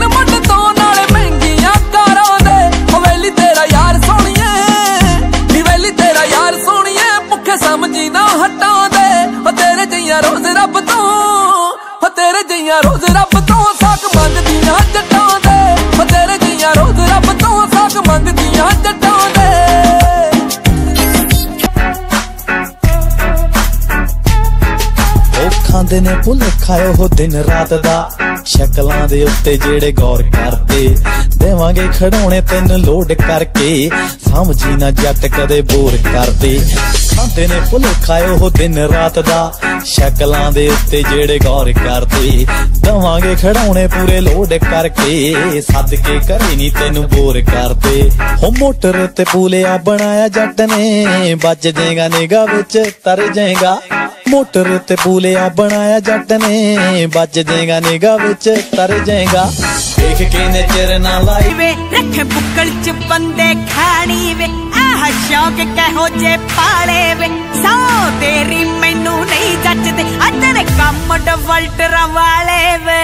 ਸਿਰ ਤੋਂ ਨਾਲੇ ਮਹਿੰਗੀਆਂ ਕਾਰਾਂ ਦੇ। ਹਵੇਲੀ ਤੇਰਾ ਯਾਰ ਸੋਹਣੀਏ ਹਵੇਲੀ ਤੇਰਾ ਯਾਰ ਸੋਹਣੀਏ, ਭੁੱਖੇ ਸਮਝੀ ਨਾ ਹਟਾਉਂਦੇ ਉਹ ਤੇਰੇ ਜਈਆਂ ਰੋਜ਼ ਰੱਬ ਤੋਂ ਉਹ ਤੇਰੇ ਰੋਜ਼ ਰੱਬ ਤੋਂ। ਖਾਂਦੇ ਨੇ ਭੁੱਲ ਖਾਇਓ ਹੋ ਦਿਨ ਰਾਤ ਦਾ। ਸ਼ਕਲਾਂ ਦੇ ਉੱਤੇ ਜਿਹੜੇ ਗੌਰ ਕਰਦੇ, ਦੇਵਾਂਗੇ ਖੜਾਉਣੇ ਤੈਨੂੰ ਲੋਡ ਕਰਕੇ। ਸਮਝੀ ਨਾ ਜੱਟ ਕਦੇ ਬੋਰ ਕਰਦੇ। ਖਾਂਦੇ ਨੇ ਭੁੱਲ ਖਾਇਓ ਹੋ ਦਿਨ ਰਾਤ ਦਾ। ਸ਼ਕਲਾਂ ਦੇ ਉੱਤੇ ਜਿਹੜੇ ਗੌਰ ਕਰਦੇ, ਦਵਾਂਗੇ ਖੜਾਉਣੇ ਪੂਰੇ ਲੋਡ ਕਰਕੇ। ਸੱਦ ਕੇ ਘਰੇ ਨਹੀਂ ਤੈਨੂੰ ਬੋਰ ਕਰਦੇ। ਹੋ ਮੋਟਰ ਤੇ ਪੂਲਿਆ ਬਣਾਇਆ ਜੱਟ ਨੇ ਬਚ ਜਾਏਗਾ ਨਿਗਾ ਵਿੱਚ, ਤਰ ਜਾਏਗਾ। ਮੋਟਰ ਤੇ ਪੂਲਿਆ ਬਣਾਇਆ ਜੱਟ ਨੇ। ਬਚ ਜਾਏਗਾ ਨਿਗਾ ਵਿੱਚ, ਤਰ ਜਾਏਗਾ। ਦੇਖ ਕੇ ਨਜ਼ਰ ਨਾ ਲਾਈ ਵੇ। ਰੱਖੇ ਬੁੱਕਲ ਚ ਬੰਦੇ ਖਾਣੀ ਵੇ। ਆਹ ਸ਼ੌਕ ਕਹੋ ਜੇ ਪਾਲੇ ਵੇ। ਸੋ ਤੇਰੀ ਮੈਨੂੰ ਨਹੀਂ ਜੱਜਦੇ ਅੱਜ ਕੰਮ ਡਵਲਟਰਾਂ ਵਾਲੇ ਵੇ।